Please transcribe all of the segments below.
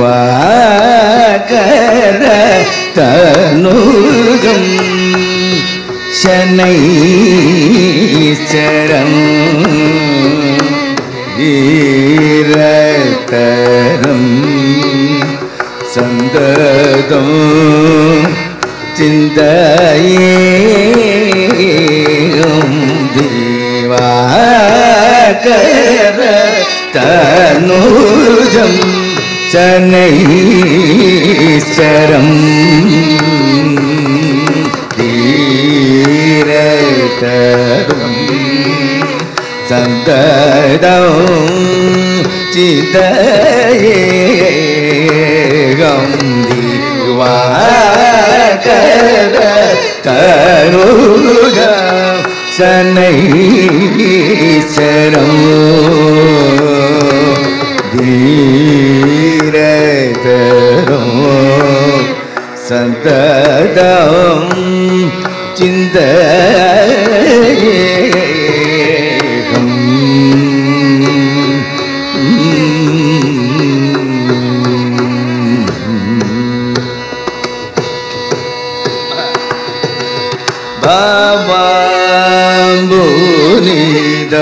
ദിവാകര തനുകം ശനൈശ്വരം ീരതരം സന്തതം ചിന്തയേം ദിവാകര തനുജം ശനൈശ്വരം ധീരതരം സന്തതം ചിതയേകം ദിവാകര തനുക ശനൈശ്വരം ധീരതരം സന്തതം ചിന്തയേകം ബാബുനിദ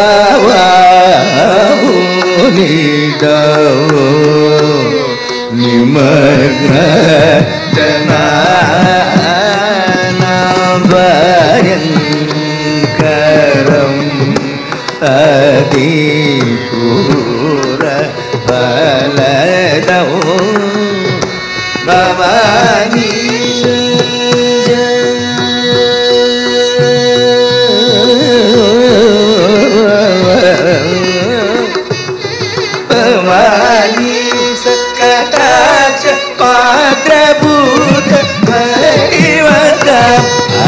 നിമഗ്ന ബാബുനിദ നിമഗ്ന ജനാഭയങ്കരം അതിക്രൂര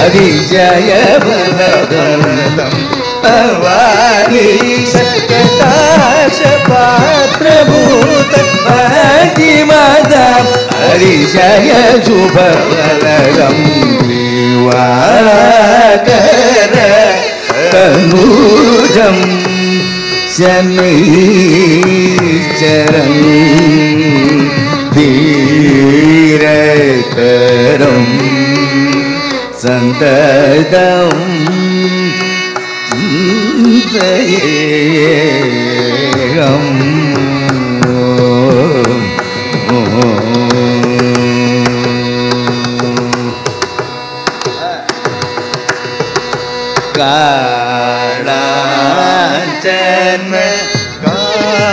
हरिजयवरदण्डं भवानी सकटाशपात्रभूत भगिमदा हरिजयजुभवरदं त्रिवाकर तनूजं शनैचरम् जगदं कालाचन कान्तियुक्तदे